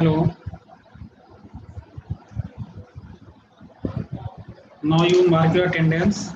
Hello. Now you mark your attendance.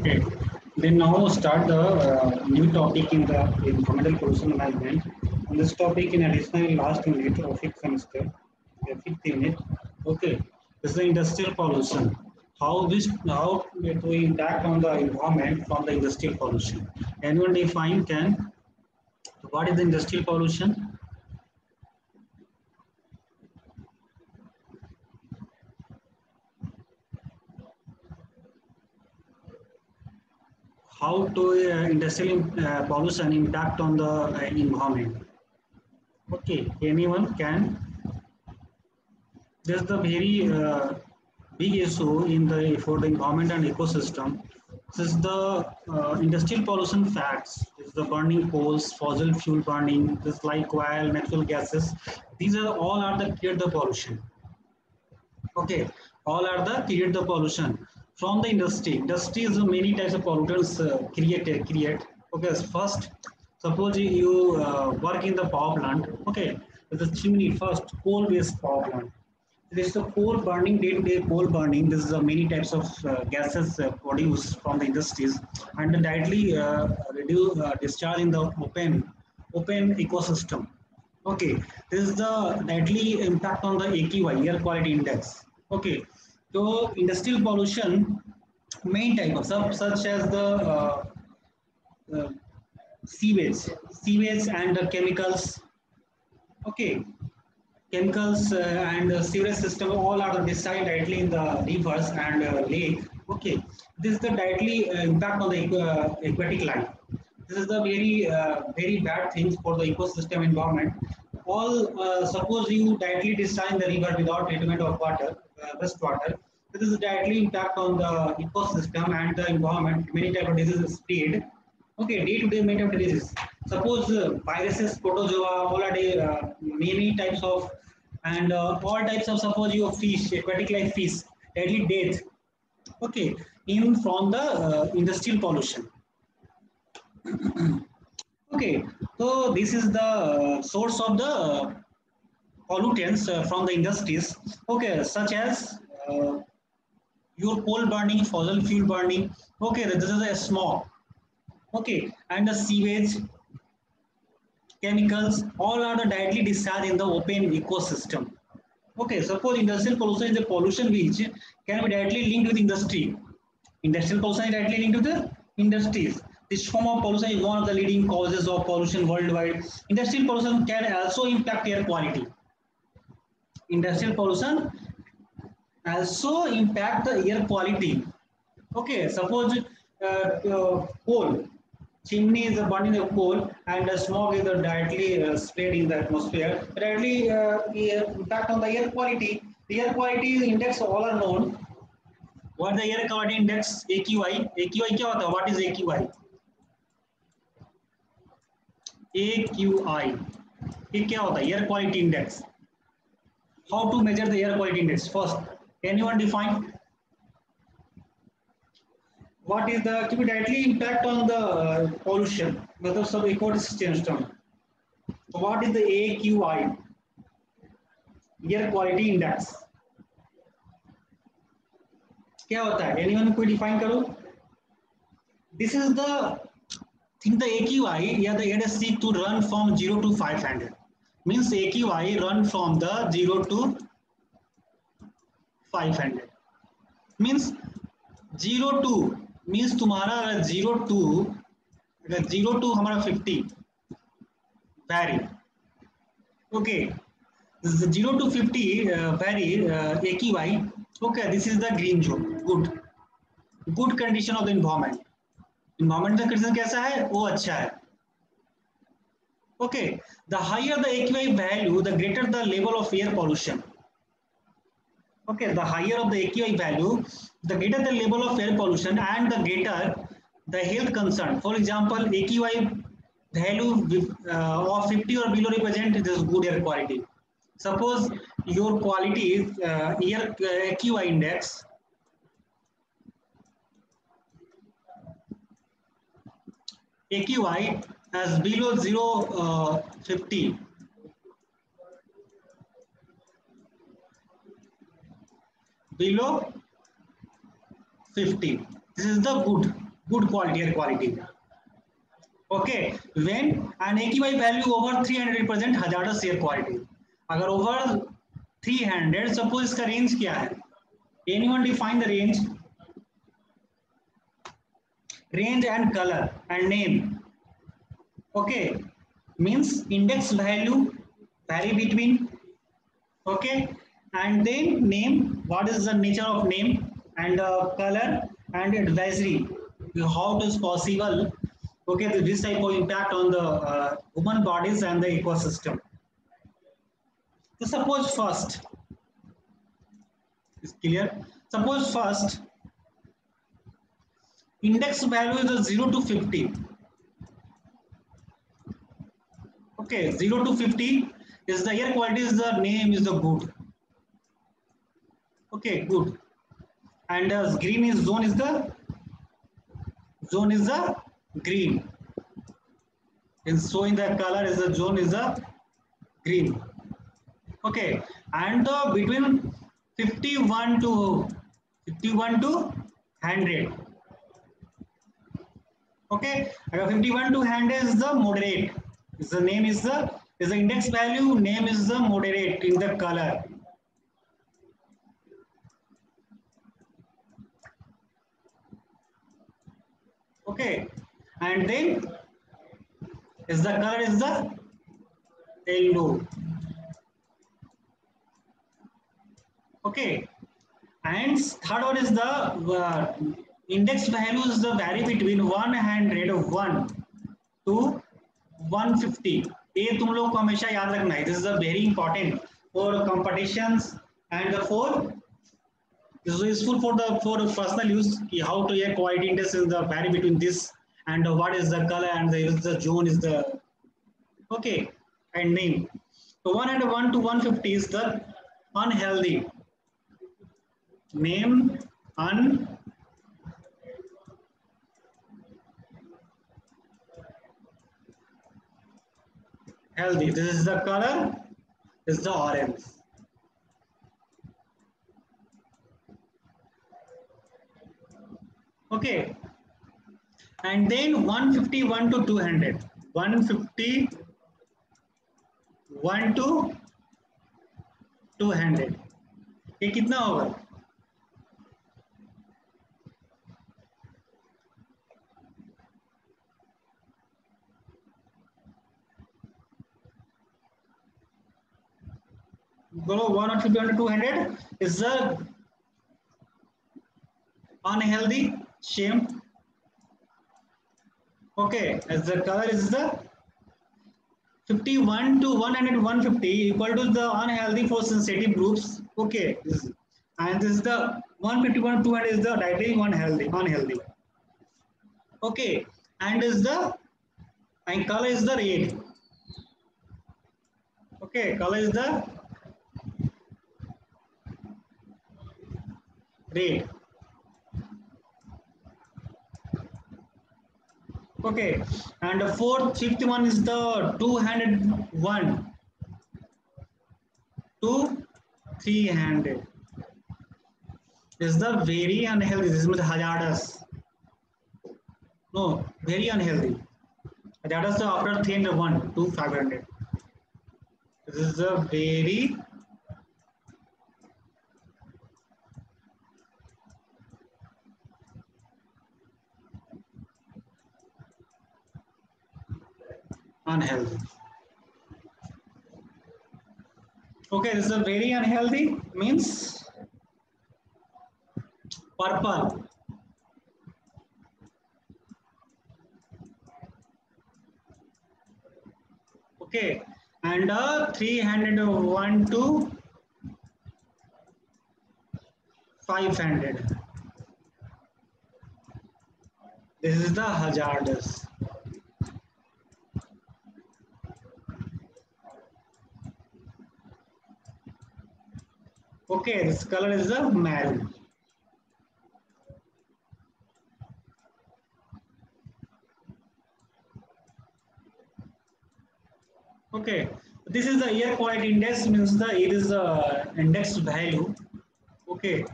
Okay. Then now start the uh, new topic in the environmental pollution management. On this topic, in additional last unit of fifth semester, fifth unit. Okay. This is the industrial pollution. How this how it will impact on the environment from the industrial pollution. Anyone define can? What is the industrial pollution? How to uh, industrial uh, pollution impact on the uh, environment. Okay anyone can. There's the very big issue in the for the environment and ecosystem. This is the uh, industrial pollution facts. This is the burning coals fossil fuel burning. This like oil natural gases. These are all are the create the pollution. Okay all are the create the pollution from the industry. Industry is many types of pollutants uh, created, create. Okay, first, suppose you uh, work in the power plant. Okay, the chimney first, coal-based power plant. This is the coal burning, day-to-day coal burning. This is uh, many types of uh, gases uh, produced from the industries and directly uh, reduce discharge in the open, open ecosystem. Okay, this is the directly impact on the AQI, air quality index. Okay, so industrial pollution, main type of sub, such as the uh, uh, sewage, sewage and the chemicals. Okay, chemicals uh, and the sewage system all are discharged directly in the rivers and uh, lake. Okay, this is the directly uh, impact on the uh, aquatic life. This is the very very bad things for the ecosystem environment. All suppose you directly discharge in the river without treatment of water uh, wastewater. This is directly impact on the ecosystem and the environment. Many type of diseases spread. Okay, day-to-day many type of diseases. Suppose uh, viruses, protozoa, all are uh, many types of, and uh, all types of suppose you fish, aquatic life fish, deadly death. Okay, in from the uh, industrial pollution. okay, so this is the source of the pollutants uh, from the industries, okay, such as uh, your coal burning, fossil fuel burning, okay, this is a smog, Okay, and the sewage, chemicals, all are the directly discharged in the open ecosystem. Okay, suppose industrial pollution is a pollution which can be directly linked with industry. Industrial pollution is directly linked with the industries. This form of pollution is one of the leading causes of pollution worldwide. Industrial pollution can also impact air quality. Industrial pollution also impact the air quality. Okay, suppose uh, uh, coal, chimney is burning the coal and the smoke is directly uh, spread in the atmosphere. Directly uh, impact on the air quality. The air quality index all are known. What the air quality index AQI? AQI क्या होता है? What is AQI? A Q I ये क्या होता है? Air quality index how to measure the air quality index first can you one define what is the impact on the pollution मतलब सब ecosystem system what is the A Q I air quality index क्या होता है? Any one को define करो? This is the think the AQI या the air seek to run from 0 to 500 means AQI run from the 0 to 500 means 0 to means तुम्हारा अगर 0 to अगर 0 to हमारा 50 vary okay 0 to 50 uh, vary uh, AQI okay this is the green zone good good condition of the environment environment का condition कैसा है? वो अच्छा है। ओके द हाइयर द एक value the greater the level of air pollution okay the higher of the एक value the greater the level of air pollution and the greater the health concern for example एक value of fifty और below represent this good air quality suppose your quality air X AQI as below 0 uh, 50 below 50 this is the good good quality air quality okay when an AQI value over 300 represent hazardous air quality अगर over 300 suppose इसका range क्या है anyone define the range range and color and name. Okay. Means index value vary between. Okay. And then name what is the nature of name and uh, color and advisory. How it is possible. Okay. This type of impact on the uh, human bodies and the ecosystem. So suppose first. Is clear? Suppose first index value is 0 to 50 okay 0 to 50 is the air quality is the name is the good. Okay good. And as green is zone is the zone is the green. And so in the color is the zone is the green. Okay and the between 51 to 51 to 100 okay? 51 to hand is the moderate. Is the name is the is the index value name is the moderate in the color. Okay? And then is the color is the yellow. Okay? And third one is the uh, index value is the vary between 101 to 150 ये तुम लोग को हमेशा याद रखना है this is a very important for competitions and for this is useful for the for personal use how to yeah quality index is the vary between this and what is the color and the, is the zone is the okay and name so 101 to 150 is the unhealthy name un healthy this is the color this is the orange okay and then 151 to 200 150 1 to 200 ये कितना होगा go 150 to 200 is the unhealthy shame. Okay as the color is the 51 to 100 150 equal to the unhealthy for sensitive groups. Okay and this is the 151 200 is the directly unhealthy unhealthy. Okay and is the and color is the red. Okay color is the red Okay, and the fourth, fifth one is the 201 to 300. This is the very unhealthy. This is the hazardous. No, very unhealthy. Hazardous after 301 to 500. This is a very unhealthy. Okay, this is a very unhealthy means purple. Okay, and uh, 301 to 500. This is the hazardous. Okay, this color is the maroon. Okay, this is the air quality index means the it is uh, the index value. Okay.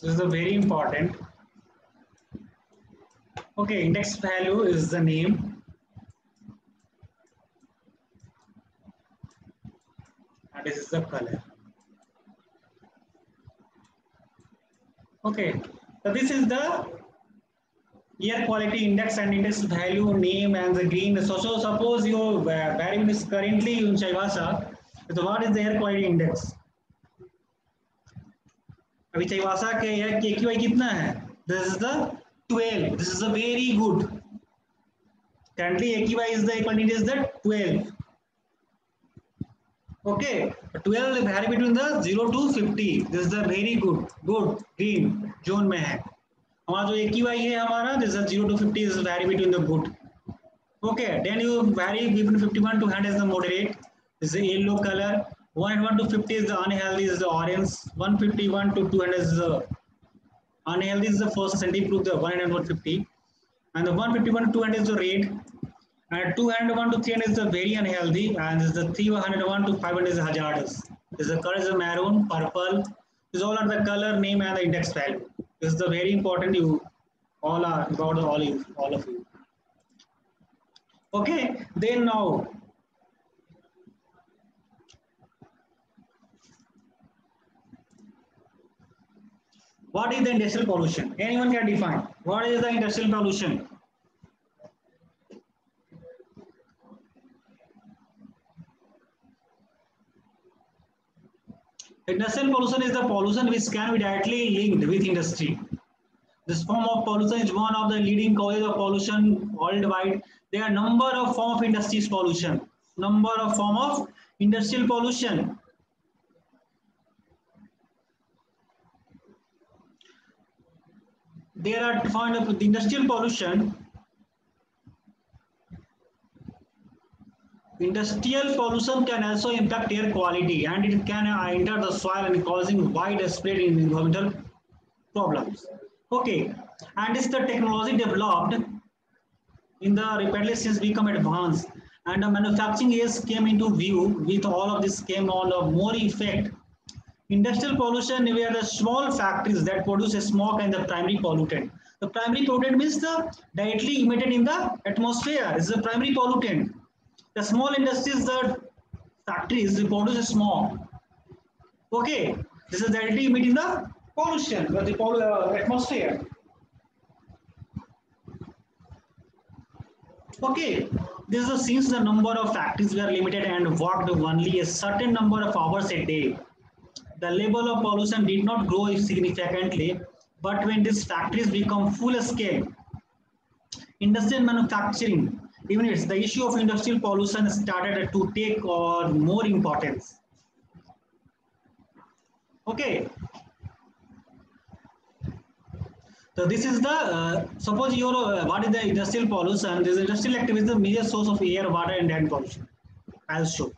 This is a very important. Okay, index value is the name this is the color. Okay, so this is the air quality index and index value name and the green. So, so suppose your variable is currently in Chaivasa. So what is the air quality index? अभी चाइवासा के air के क्यू कितना है this is the 12 this is a very good currently AQI is the equality is the 12 Okay, 12 vary between the 0 to 50. This is the very good, good green zone में है. हमारा जो AQI है हमारा this is 0 to 50 is vary between the good. Okay, then you vary between 51 to 100 is the moderate. This is the yellow color. 101 to 50 is the unhealthy is the orange. 151 to 200 is the unhealthy is the first scientific group the 100 and 150. And the 151 to 200 is the red. And 201 to 300 is the very unhealthy, and this is the 301 to 500 is hazardous. This is the color is maroon, purple. These all are the color, name, and the index value. This is the very important. You all are about all you, all of you. Okay, then now. What is the industrial pollution? Anyone can define. What is the industrial pollution? Industrial pollution is the pollution which can be directly linked with industry. This form of pollution is one of the leading causes of pollution worldwide. There are number of form of industries pollution, number of form of industrial pollution. There are found of industrial pollution Industrial pollution can also impact air quality and it can enter the soil and causing widespread environmental problems. Okay, and it's the technology developed in the rapidly since become advanced and the manufacturing age came into view with all of this came on a more effect Industrial pollution, we are the small factories that produce a smoke and the primary pollutant. The primary pollutant means the directly emitted in the atmosphere is the primary pollutant. The small industries, the factories produce a smoke. Okay, this is directly emitting the pollution, the uh, atmosphere. Okay, this is since the number of factories were limited and worked only a certain number of hours a day. The level of pollution did not grow significantly, but when these factories become full scale, industrial manufacturing, even it's the issue of industrial pollution started to take on more importance. Okay, so this is the, uh, suppose your, uh, what is the industrial pollution? This industrial activity is the major source of air, water and land pollution. I'll show.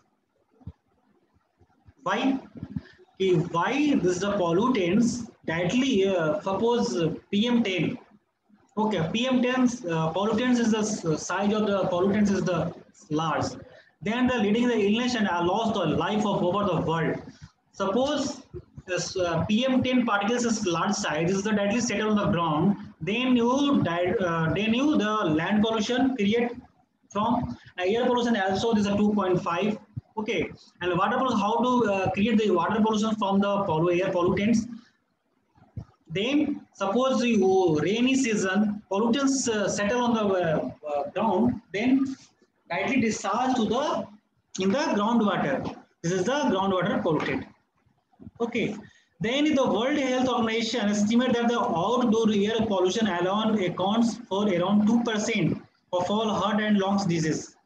Why? Why this is the pollutants directly, uh, suppose PM10. Okay, PM10 uh, pollutants is the size of the pollutants is the large. Then the leading the illness and lost the life of over the world. Suppose this uh, PM10 particles is large size, is the directly settle on the ground, then you uh, then you the land pollution create from uh, air pollution also this is a 2.5 okay and water pollution how to uh, create the water pollution from the air pollutants then suppose you rainy season pollutants uh, settle on the uh, uh, ground then directly discharge to the in the groundwater this is the groundwater pollutant Okay. Then the World Health Organization estimate that the outdoor air pollution alone accounts for around 2% of all heart and lungs disease.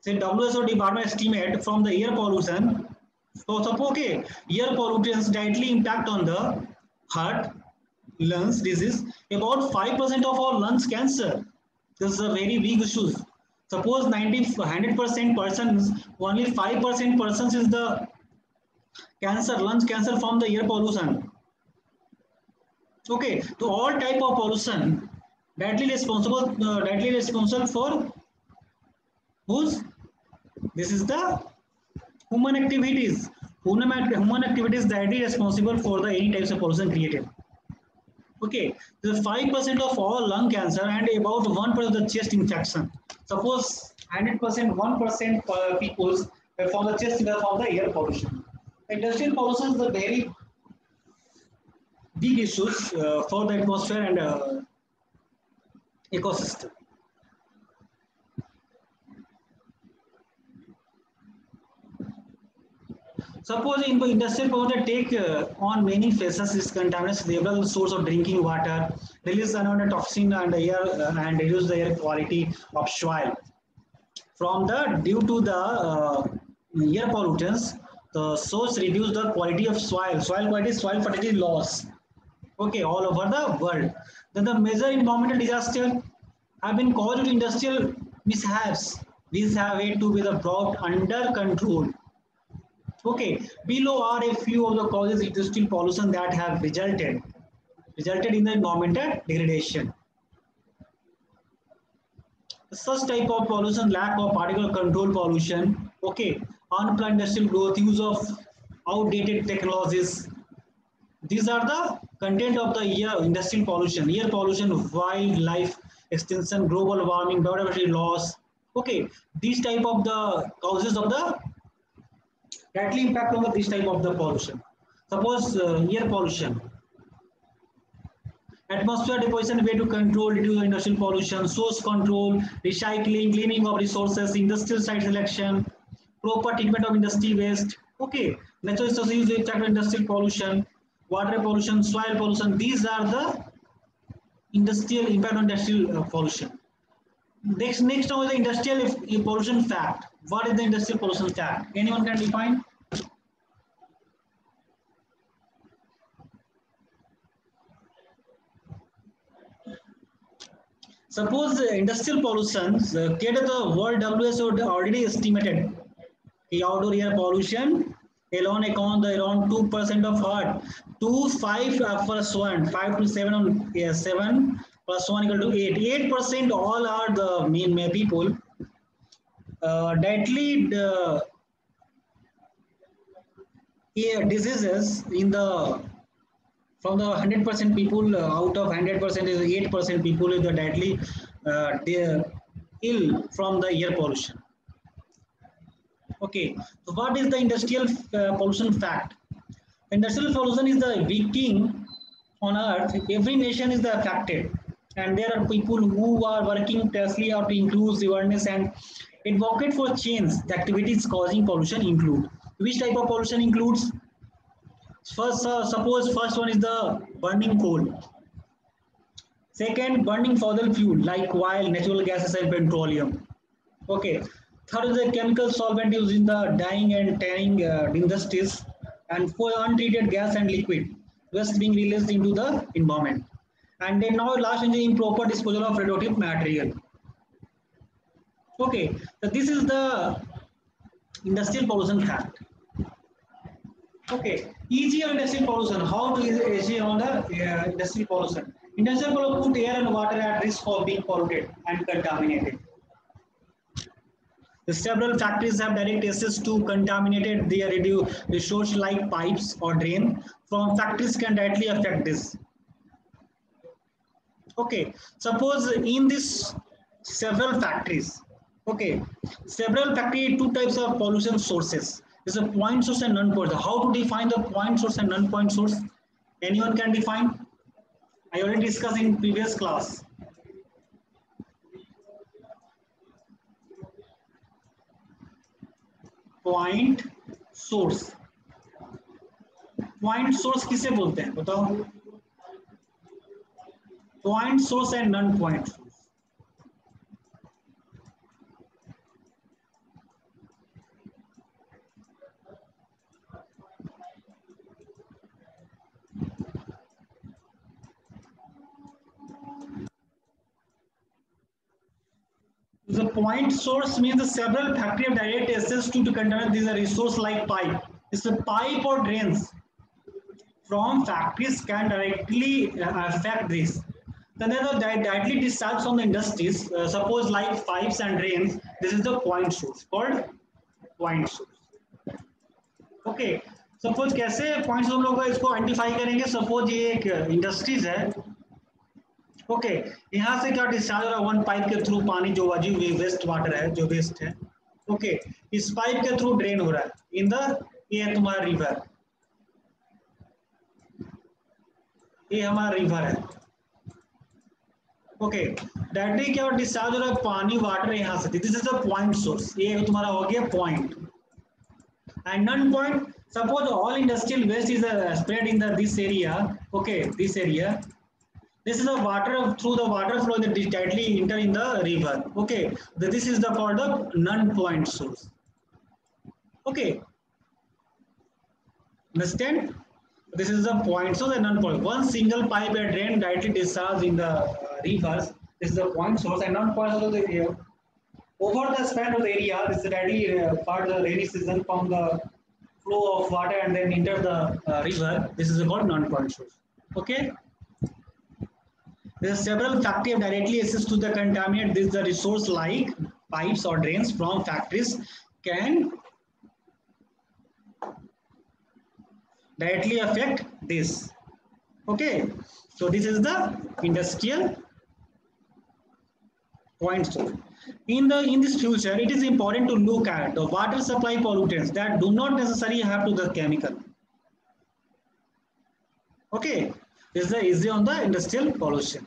So WHO department estimate from the air pollution. So suppose okay, air pollutants directly impact on the heart, lungs disease. About 5% of all lungs cancer. This is a very big issue. Suppose 90, 100% persons, only 5% persons is the cancer, lungs cancer from the air pollution. Okay, to all type of pollution, directly responsible, uh, directly responsible for whose? This is the human activities. Human, human activities directly responsible for the any types of pollution created. Okay, the 5% of all lung cancer and about 1% of the chest infection. Suppose 100%, 1% people from the chest from the air pollution. Industrial pollution is a very big issues uh, for the atmosphere and uh, ecosystem. Suppose in the industrial pollution take uh, on many phases this contaminants they level source of drinking water, release another toxin and air uh, and reduce the air quality of soil. From the due to the uh, air pollutants, the source reduce the quality of soil. Soil quality, soil fertility loss. Okay, all over the world. Then the major environmental disaster have been caused industrial mishaps. These have to be the brought under control. Okay, below are a few of the causes of industrial pollution that have resulted resulted in the environmental degradation. Such type of pollution, lack of particle control pollution, okay, unplanned industrial growth, use of outdated technologies. These are the content of the air industrial pollution, air pollution, wildlife extinction, global warming, biodiversity loss. Okay, these type of the causes of the directly impact the, this type of the pollution. Suppose uh, air pollution. Atmosphere deposition way to control, reduce industrial pollution, source control, recycling, cleaning of resources, industrial site selection, proper treatment of industry waste. Okay, natural resources use factor industrial pollution, water pollution, soil pollution. These are the industrial impact on industrial uh, pollution. Next, next is the industrial pollution fact. What is the industrial pollution fact? Anyone can define? Suppose the industrial pollution, uh, the World WHO already estimated the outdoor air pollution alone account the around 2% of what? 2, 5 uh, plus 1, 5 to 7 on yeah, 7 plus 1 equal to 8. 8% all are the main, main people. Uh, directly the diseases in the from the 100% people uh, out of 100% is 8% people is the deadly uh, ill from the air pollution okay so what is the industrial uh, pollution fact industrial pollution is the king on earth every nation is the affected and there are people who are working tirelessly to increase awareness and advocate for change. The activities causing pollution include which type of pollution includes? First uh, suppose first one is the burning coal. Second burning fossil fuel like oil natural gases and petroleum. Okay. Third is the chemical solvent used in the dyeing and tanning uh, industries. And for untreated gas and liquid waste being released into the environment and then now last the improper disposal of radioactive material okay so this is the industrial pollution fact Okay, easy on industrial pollution. How to easy on the uh, industrial pollution? Industrial pollution put air and water at risk of being polluted and contaminated. The several factories have direct access to contaminated their resource like pipes or drain from factories can directly affect this. Okay, suppose in this several factories, okay, several factory two types of pollution sources is a point source and non-point. How to define the point source and non-point source? Anyone can define? I already discussed in previous class. Point source. Point source किसे बोलते हैं बताओ Point source and non-point source. The point source means the several factory of direct access to the container. This is a resource like pipe. It's a pipe or drains from factories can directly uh, affect this. Then there are directly discharged from the industries. Uh, suppose like pipes and drains. This is the point source called point source. Okay. Suppose कैसे points हम लोग इसको identify करेंगे suppose ये एक industries है okay okay, यहाँ से क्या डिस्चार्ज हो रहा है वन पाइप के थ्रू पानी जो वाजिब वेस्ट वाटर है जो वेस्ट है ओके okay, इस पाइप के थ्रू ड्रेन हो रहा है इन द ये तुम्हारा रिवर ये हमारा रिवर है ओके डायरेक्टली क्या डिस्चार्ज हो रहा है पानी वाटर यहाँ से this is the point source ये तुम्हारा हो गया point and non point suppose all industrial waste is uh, spread in the this area okay this area this is the water through the water flow that directly enter in the river okay this is the called the non-point source okay understand this is the point. So the non-point. one single pipe and drain directly discharge in the uh, this is the point source. And non-point source over the span of the area this is uh, part of the rainy season from the flow of water and then enter the uh, river. This is called non-point source. Okay? There are several factories directly access to the contaminant. This is the resource like pipes or drains from factories can directly affect this. Okay, so this is the industrial point. In the in this future, it is important to look at the water supply pollutants that do not necessarily have to the chemical. Okay, this is the easy on the industrial pollution.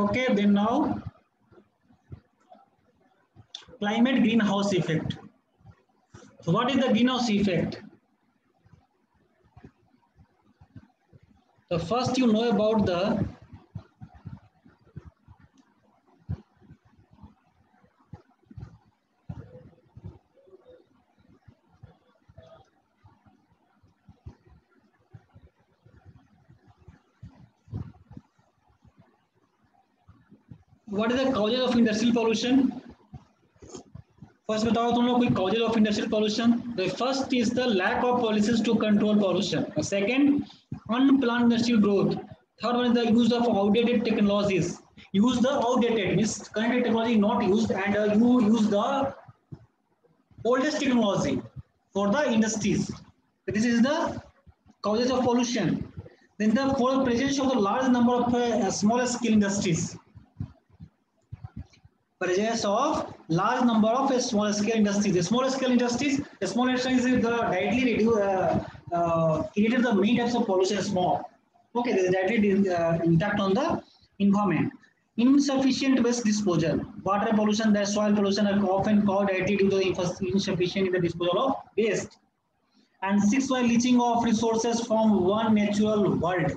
Okay, then now climate greenhouse effect. So what is the greenhouse effect? The first you know about the what is the causes of industrial pollution first बताओ तुम लोग कोई causes of industrial pollution the first is the lack of policies to control pollution second unplanned industrial growth third one is the use of outdated technologies use the outdated means current technology not used and uh, you use the oldest technology for the industries so this is the causes of pollution then the for the presence of the large number of uh, small scale industries presence of large number of small scale industries. The small scale industries, the small industries the directly reduce, uh, uh, created the main types of pollution smog. Okay, there is directly uh, impact on the environment. Insufficient waste disposal. Water pollution, the soil pollution are often caused directly due to the insufficient in the disposal of waste. And six, while leaching of resources from one natural world.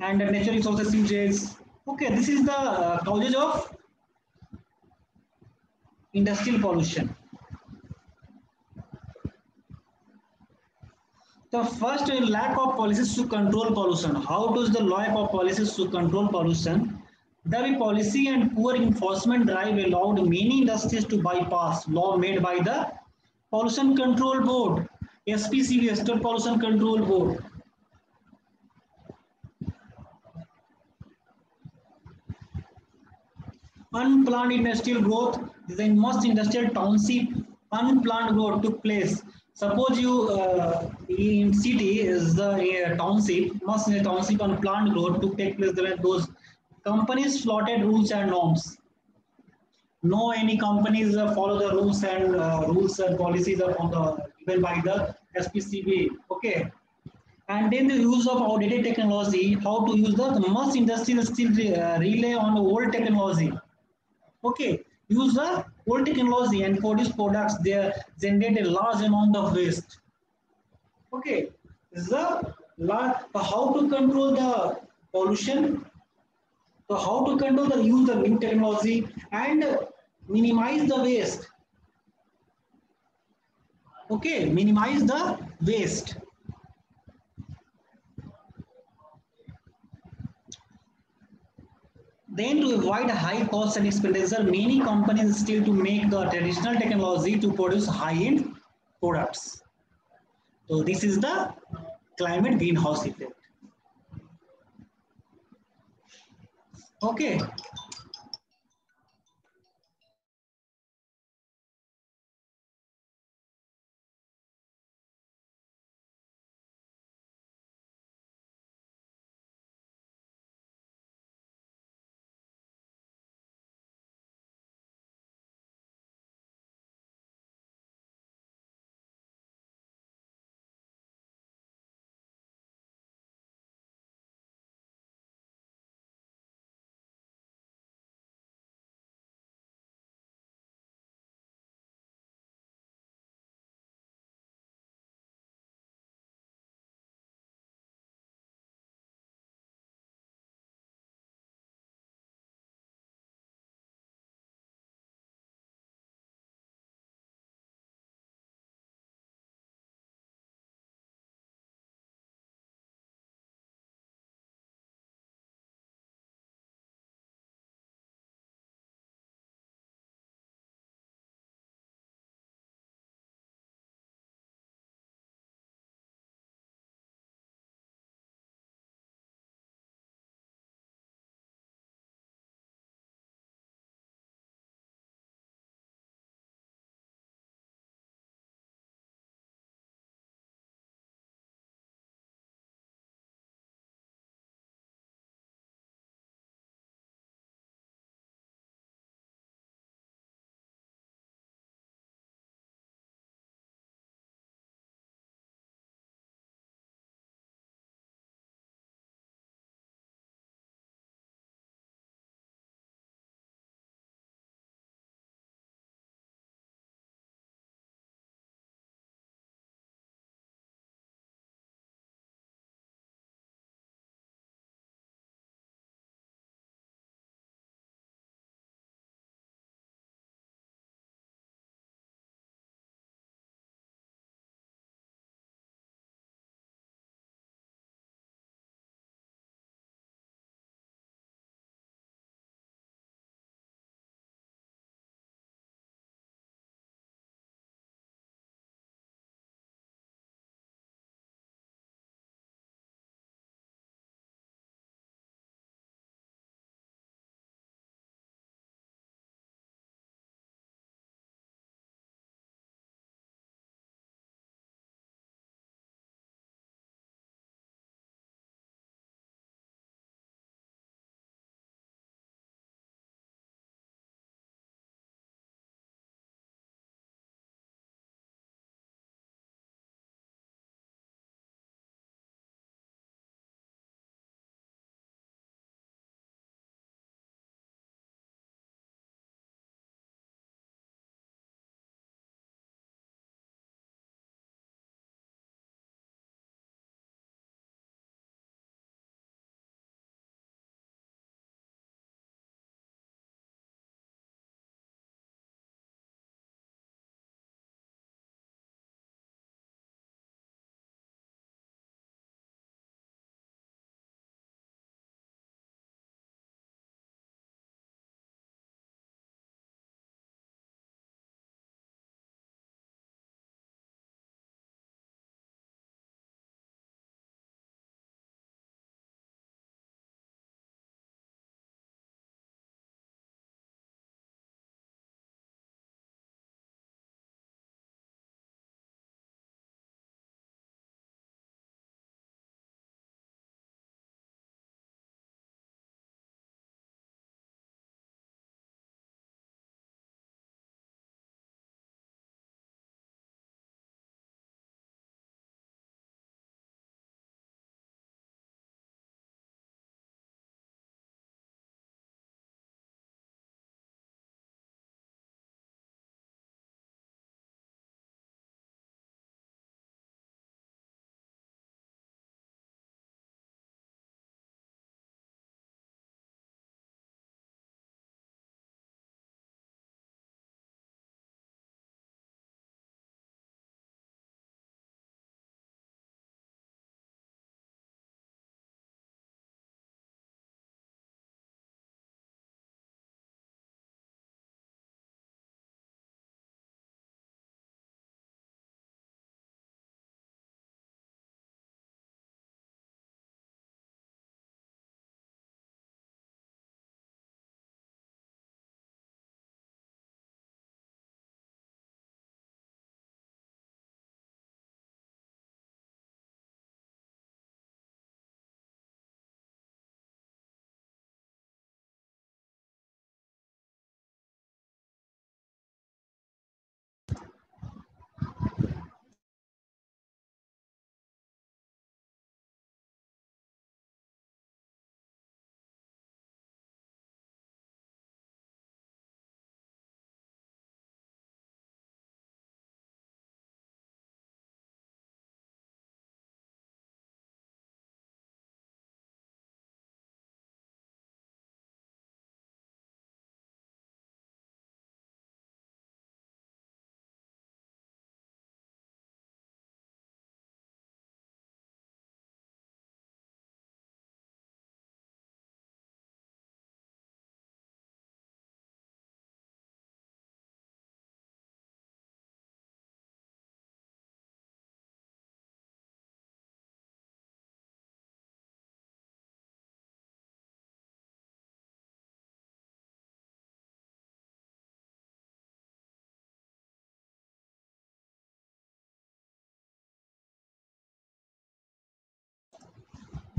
And the natural resources uses Okay, this is the uh, causes of industrial pollution. The first lack of policies to control pollution. How does the lack of policies to control pollution? The policy and poor enforcement drive allowed many industries to bypass law made by the Pollution Control Board, SPCB, State Pollution Control Board. Unplanned industrial growth is in most industrial township. Unplanned growth took place. Suppose you uh, in city is the uh, township most in the township unplanned growth took take place. There those companies flouted rules and norms. No any companies uh, follow the rules and uh, rules and policies of the given by the SPCB okay? And then the use of outdated technology how to use the, the most industries still uh, rely on old technology Okay, use the old technology and these products, they generate a large amount of waste. Okay, the how to control the pollution? So how to control the use of new technology and minimize the waste. Okay, minimize the waste. Then to avoid high cost and expenditure, many companies still to make the traditional technology to produce high-end products. So this is the climate greenhouse effect. Okay.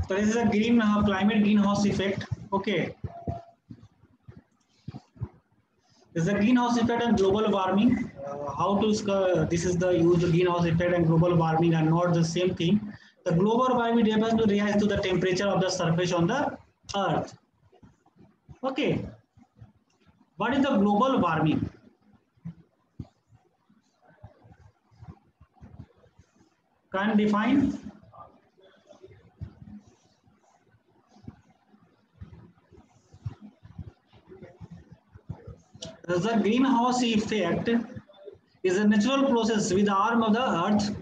So this is a green uh, climate greenhouse effect. Okay. This is a greenhouse effect and global warming. Uh, how to uh, this is the use the greenhouse effect and global warming are not the same thing. The global warming refers to rise to the temperature of the surface on the earth. Okay. What is the global warming? Can define the greenhouse effect is a natural process with the arm of the earth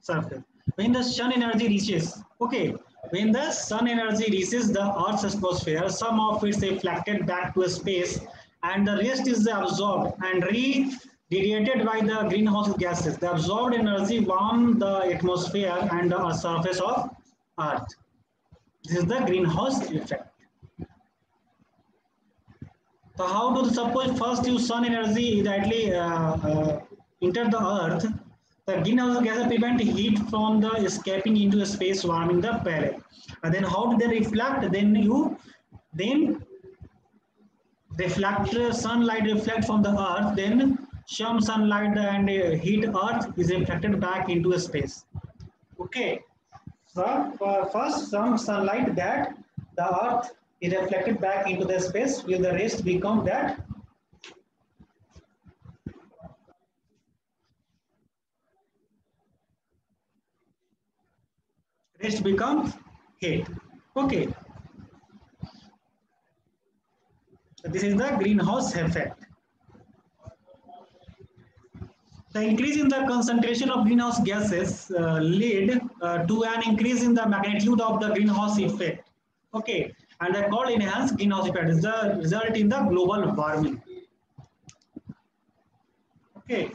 surface. When the sun energy reaches, okay, when the sun energy reaches the earth's atmosphere, some of it is reflected back to space and the rest is absorbed and re-radiated by the greenhouse gases. The absorbed energy warm the atmosphere and the surface of earth. This is the greenhouse effect. So how do suppose first you sun energy directly uh, uh, enter the earth, the greenhouse gas prevent heat from the escaping into a space warming the planet. And then how do they reflect? Then you then reflect sunlight reflect from the earth, then some sunlight and uh, heat earth is reflected back into space. Okay. So uh, first some sunlight that the earth is reflected back into the space will the rest become that. Rest becomes heat okay. So this is the greenhouse effect. The increase in the concentration of greenhouse gases uh, lead uh, to an increase in the magnitude of the greenhouse effect. Okay and they called enhanced greenhouse effect is the result in the global warming. Okay,